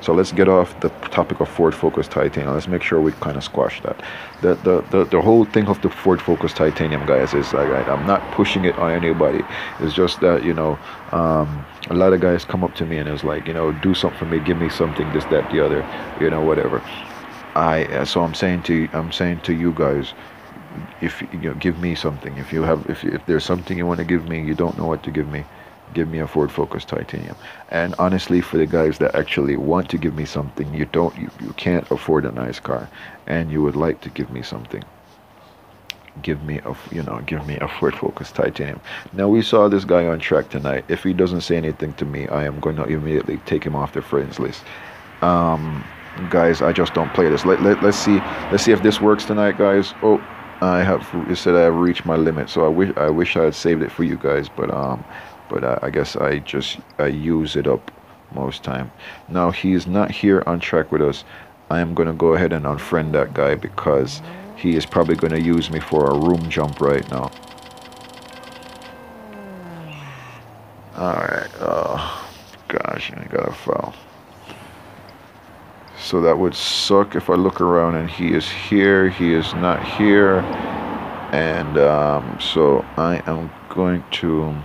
So let's get off the topic of Ford Focus titanium. Let's make sure we kind of squash that. The, the the the whole thing of the Ford Focus titanium guys is like I'm not pushing it on anybody. It's just that you know um, a lot of guys come up to me and it's like you know do something for me give me something this that the other you know whatever I uh, so I'm saying to I'm saying to you guys, if you know, give me something. If you have if if there's something you want to give me, you don't know what to give me, give me a Ford Focus Titanium. And honestly, for the guys that actually want to give me something, you don't you, you can't afford a nice car, and you would like to give me something. Give me a you know give me a Ford Focus Titanium. Now we saw this guy on track tonight. If he doesn't say anything to me, I am going to immediately take him off the friends list. Um, guys i just don't play this. Let, let, let's see. Let's see if this works tonight guys. Oh i have it said i have reached my limit so i wish i wish i had saved it for you guys but um but uh, i guess i just i use it up most time. Now he's not here on track with us. I am to go ahead and unfriend that guy because he is probably to use me for a room jump right now. All right. Oh gosh i got a foul so that would suck if I look around and he is here, he is not here. And um, so I am going to...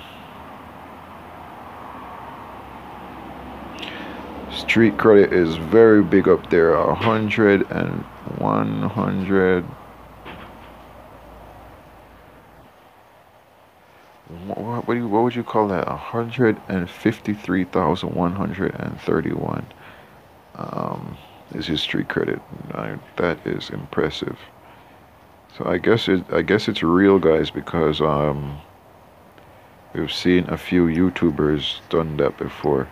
Street credit is very big up there. A hundred and one hundred. What, what, what would you call that? A hundred and fifty-three thousand one hundred and thirty-one. Um, is his street credit. I, that is impressive. So I guess it I guess it's real, guys, because um, we've seen a few YouTubers done that before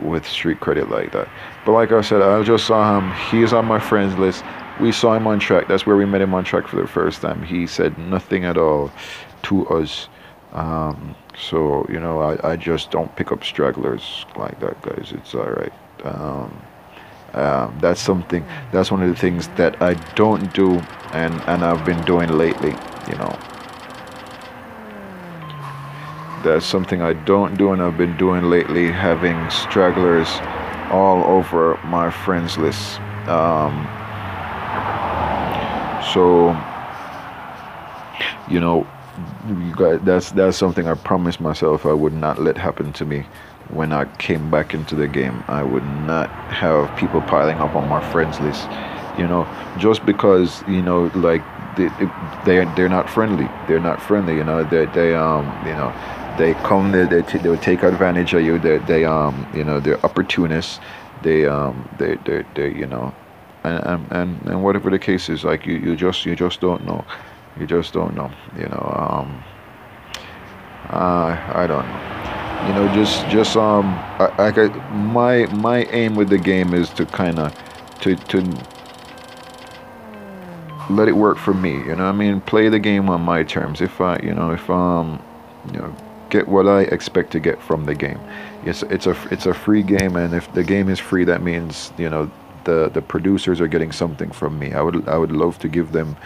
with street credit like that. But like I said, I just saw him. He's on my friends list. We saw him on track. That's where we met him on track for the first time. He said nothing at all to us. Um, so you know, I, I just don't pick up stragglers like that, guys. It's all right. Um, um, that's something. That's one of the things that I don't do, and and I've been doing lately. You know. That's something I don't do and I've been doing lately, having stragglers all over my friends list. Um, so, you know, you guys, that's that's something I promised myself I would not let happen to me when I came back into the game. I would not have people piling up on my friends list. You know, just because you know, like they they they're not friendly. They're not friendly. You know, they they um you know they come they they, t- they will take advantage of you. They they um you know they're opportunists. They um they they they you know, and and and whatever the case is, like you you just you just don't know. You just don't know. You know um. Uh, I don't know. You know, just just um, I, I my my aim with the game is to kind of to to let it work for me. You know, I mean, play the game on my terms. If I, you know, if um, you know, get what I expect to get from the game. It's it's a it's a free game, and if the game is free, that means you know the the producers are getting something from me. I would I would love to give them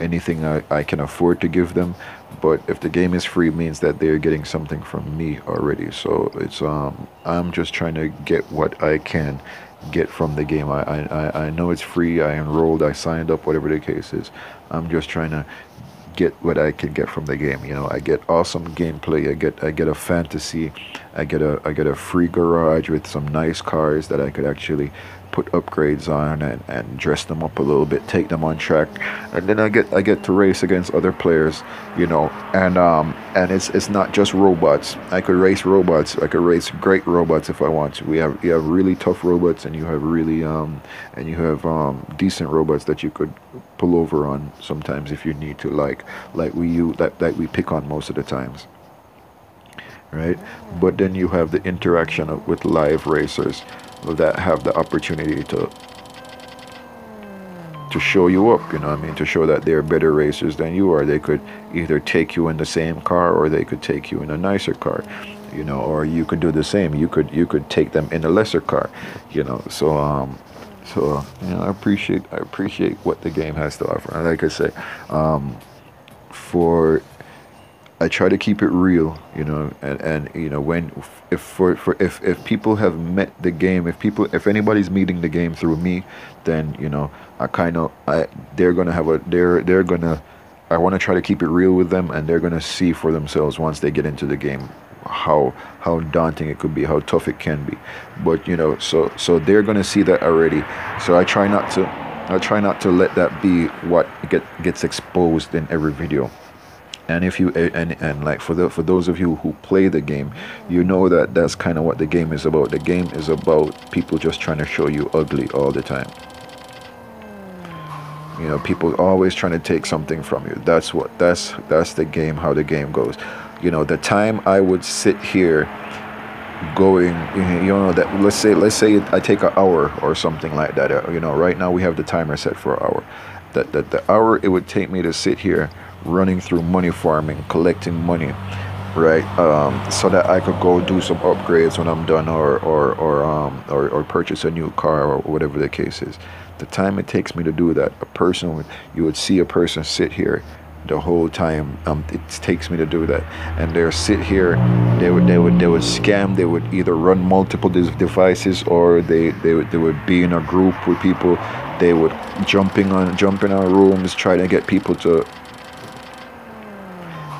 anything I, I can afford to give them, but if the game is free, means that they're getting something from me already. So it's um I'm just trying to get what I can get from the game. I, I, I know it's free. I enrolled. I signed up. Whatever the case is, I'm just trying to get what I can get from the game. You know, I get awesome gameplay. I get I get a fantasy. I get a I get a free garage with some nice cars that I could actually put upgrades on and, and dress them up a little bit, take them on track, and then I get I get to race against other players, you know, and um and it's it's not just robots. I could race robots. I could race great robots if I want to. We have you have really tough robots, and you have really um and you have um decent robots that you could pull over on sometimes if you need to, like like we you that that we pick on most of the times right? But then you have the interaction of, with live racers that have the opportunity to to show you up, you know I mean, to show that they're better racers than you are. They could either take you in the same car or they could take you in a nicer car, you know, or you could do the same. You could you could take them in a lesser car, you know. So um so you know, I appreciate I appreciate what the game has to offer. And like I say, um for I try to keep it real, you know, and, and you know when if for, for if if people have met the game, if people if anybody's meeting the game through me, then you know I kind of I they're gonna have a they're they're gonna I want to try to keep it real with them, and they're gonna see for themselves once they get into the game how how daunting it could be, how tough it can be. But you know, so so they're gonna see that already. So I try not to I try not to let that be what get gets exposed in every video and if you and and like for the for those of you who play the game you know that that's kind of what the game is about. The game is about people just trying to show you ugly all the time. You know people always trying to take something from you. That's what that's that's the game how the game goes. You know the time i would sit here going you know that let's say let's say i take an hour or something like that. You know right now we have the timer set for an hour. That, that the hour it would take me to sit here running through money farming, collecting money, right? Um, so that I could go do some upgrades when I'm done, or or or um or, or purchase a new car or whatever the case is. The time it takes me to do that, a person would you would see a person sit here the whole time um, it takes me to do that and they'll sit here they would they would they would scam they would either run multiple devices or they they would, they would be in a group with people they would jumping on jumping on rooms try to get people to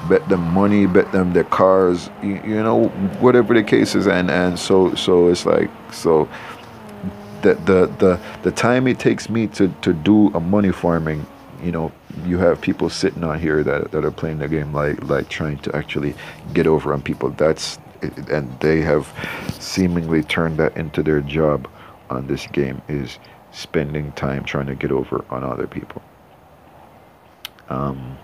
bet them money, bet them their cars, you, you know, whatever the case is, and and so so it's like so. The, the the the time it takes me to to do a money farming you know you have people sitting on here that, that are playing the game like like trying to actually get over on people that's and they have seemingly turned that into their job on this game is spending time trying to get over on other people um,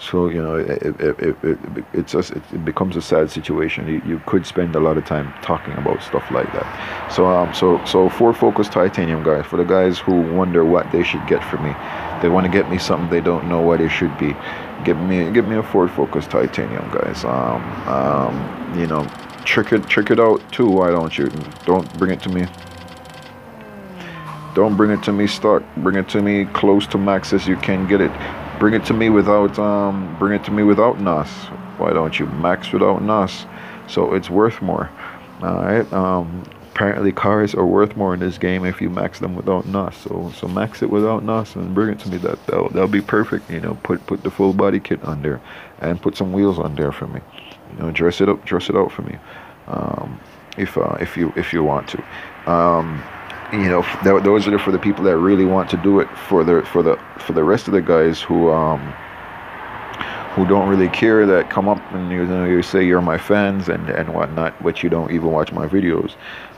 so you know, it, it, it, it it's just, it becomes a sad situation. You, you could spend a lot of time talking about stuff like that. So um, so so Ford Focus Titanium guys, for the guys who wonder what they should get from me, they want to get me something they don't know what it should be. Give me give me a Ford Focus Titanium, guys. Um, um, you know, trick it trick it out too. Why don't you? Don't bring it to me don't bring it to me stock bring it to me close to max as you can get it bring it to me without um bring it to me without NOS Why don't you max without NOS? So it's worth more. All right. Um, apparently cars are worth more in this game if you max them without NOS. So so max it without NOS and bring it to me. That that'll, that'll be perfect. You know, put put the full body kit on there, and put some wheels on there for me. You know, dress it up, dress it out for me, um, if uh, if you if you want to. Um, you know, th- those are for the people that really want to do it. For the for the for the rest of the guys who um who don't really care that come up and you know you say you're my fans and and whatnot, but you don't even watch my videos.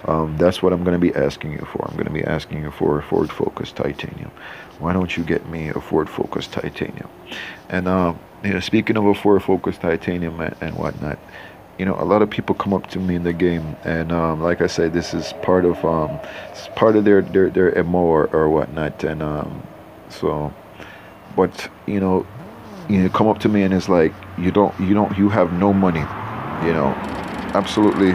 Um, that's what I'm going to be asking you for. I'm going to be asking you for a Ford Focus Titanium. Why don't you get me a Ford Focus Titanium? And uh, you know, speaking of a Ford Focus Titanium and, and whatnot, you know, a lot of people come up to me in the game, and um, like I said, this is part of um, part of their their their mo or, or whatnot, and um, so, but you know, you know, come up to me and it's like you don't you don't you have no money, you know, absolutely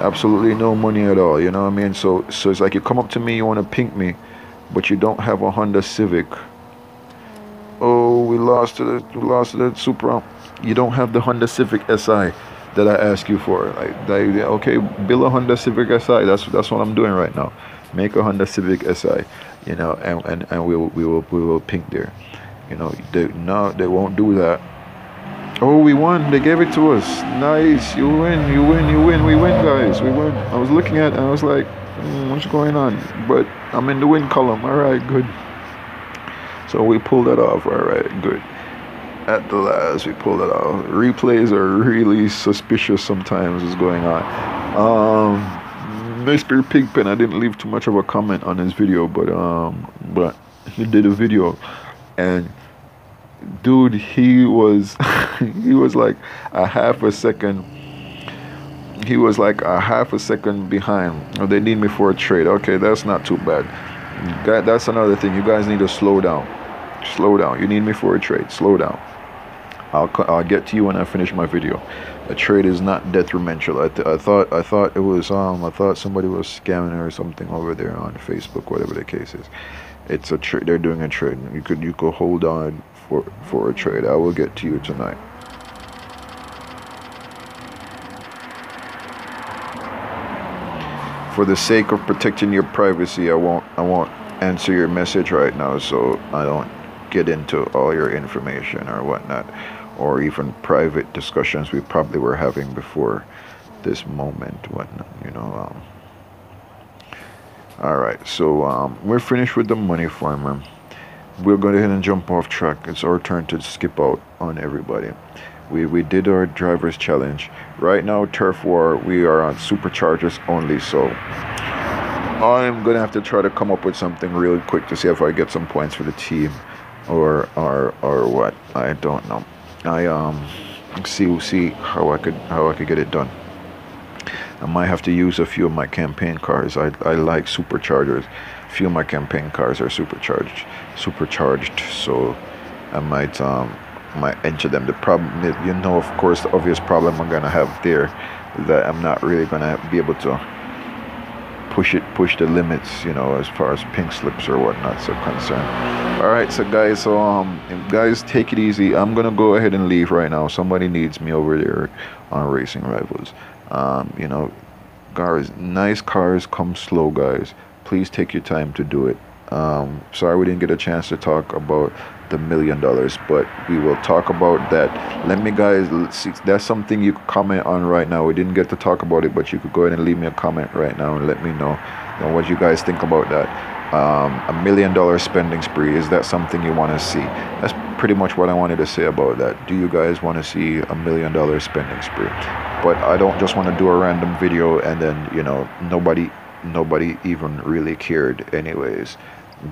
absolutely no money at all you know what i mean? So so it's like you come up to me you want to pink me but you don't have a honda civic. Oh we lost to the we lost to the supra you don't have the honda civic si that i ask you for like okay build a honda civic si that's that's what i'm doing right now make a honda civic si you know and and, and we will we will we will pink there you know they no they won't do that Oh, we won. They gave it to us. Nice. You win. You win. You win. We win, guys. We win. I was looking at and I was like, mm, what's going on? But I'm in the win column. All right, good. So we pulled that off. All right, good. At the last, we pulled it off. Replays are really suspicious sometimes, is going on. Um, Mr. Pigpen, I didn't leave too much of a comment on his video, but um, but he did a video and dude, he was [LAUGHS] he was like a half a second. He was like a half a second behind. They need me for a trade. Okay, that's not too bad. That, that's another thing. You guys need to slow down. Slow down. You need me for a trade. Slow down. I'll I'll get to you when I finish my video. A trade is not detrimental. I, th- I thought I thought it was um I thought somebody was scamming or something over there on Facebook, whatever the case is. It's a trade. They're doing a trade. You could you could hold on for, for a trade. I will get to you tonight. For the sake of protecting your privacy, I won't I won't answer your message right now so I don't get into all your information or whatnot or even private discussions we probably were having before this moment whatnot you know um, all right so um, we're finished with the money farmer we're going to ahead and jump off track. It's our turn to skip out on everybody. We, we did our driver's challenge. Right now, Turf War, we are on superchargers only, so I'm going to have to try to come up with something really quick to see if I get some points for the team or or or what. I don't know. I um see see how I could how I could get it done. I might have to use a few of my campaign cars. I I like superchargers A few of my campaign cars are supercharged supercharged so I might um might enter them the problem you know of course the obvious problem I'm gonna have there that I'm not really gonna be able to push it push the limits you know as far as pink slips or whatnot so concerned all right so guys so um guys take it easy. I'm gonna go ahead and leave right now. Somebody needs me over there on racing rivals. Um you know cars nice cars come slow guys. Please take your time to do it. Um, sorry we didn't get a chance to talk about the million dollars, but we will talk about that. Let me guys, see, that's something you could comment on right now. We didn't get to talk about it, but you could go ahead and leave me a comment right now and let me know, you know what you guys think about that. Um, a million dollar spending spree, is that something you want to see? That's pretty much what I wanted to say about that. Do you guys want to see a million dollar spending spree? But I don't just want to do a random video and then, you know, nobody nobody even really cared anyways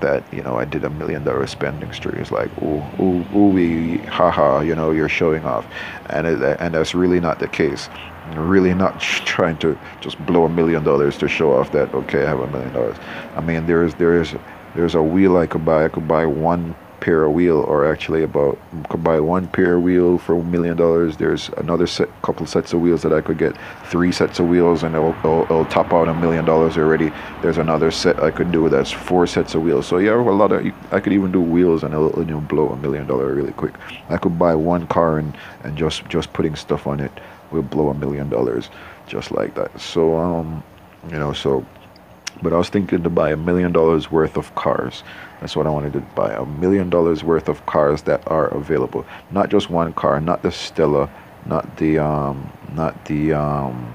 that you know I did a million dollar spending spree. It's like ooh ooh ooh haha you know you're showing off, and it, and that's really not the case. really not [LAUGHS] trying to just blow a million dollars to show off that okay I have a million dollars. I mean there's there's there's a wheel I could buy. I could buy one pair of wheel or actually about could buy one pair of wheel for a million dollars. There's another set couple sets of wheels that i could get three sets of wheels and it'll, it'll, it'll top out a million dollars already. There's another set i could do that's four sets of wheels. So yeah a lot of i could even do wheels and it'll know blow a million dollar really quick. I could buy one car and and just just putting stuff on it will blow a million dollars just like that. So um you know so but I was thinking to buy a million dollars worth of cars. That's what I wanted to buy a million dollars worth of cars that are available. Not just one car, not the Stella, not the um, not the um,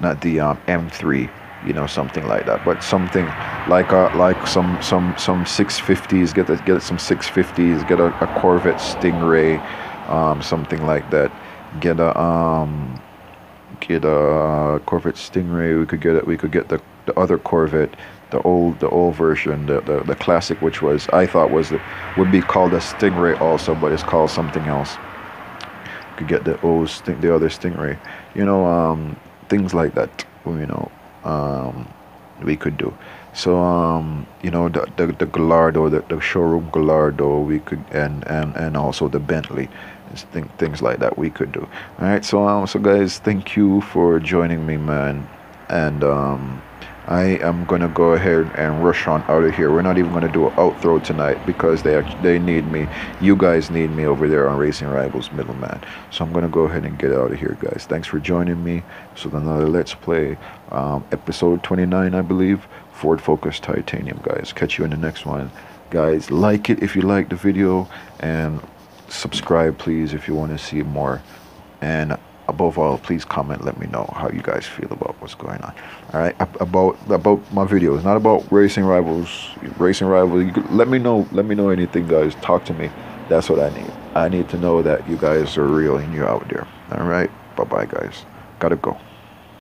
not the um, M3, you know, something like that. But something like like some some some 650s. Get a, get some 650s. Get a, a Corvette Stingray, um, something like that. Get a um, get a Corvette Stingray. We could get it. We could get the the other Corvette, the old the old version, the, the, the classic, which was I thought was would be called a Stingray also, but it's called something else. You could get the old Sting, the other Stingray, you know, um, things like that. You know, um, we could do. So um, you know the the, the Gallardo, the, the showroom Gallardo, we could and and and also the Bentley, things things like that we could do. All right, so um, so guys, thank you for joining me, man, and um I am gonna go ahead and rush on out of here. We're not even gonna do an out throw tonight because they they need me. You guys need me over there on Racing Rivals Middleman. So I'm gonna go ahead and get out of here, guys. Thanks for joining me. So another Let's Play, um, episode 29, I believe. Ford Focus Titanium, guys. Catch you in the next one, guys. Like it if you like the video and subscribe, please, if you want to see more. And above all, please comment. Let me know how you guys feel about what's going on. All right, about about my videos, not about racing rivals. Racing rivals. let me know. Let me know anything, guys. Talk to me. That's what I need. I need to know that you guys are real and you're out there. All right. Bye bye, guys. Gotta go.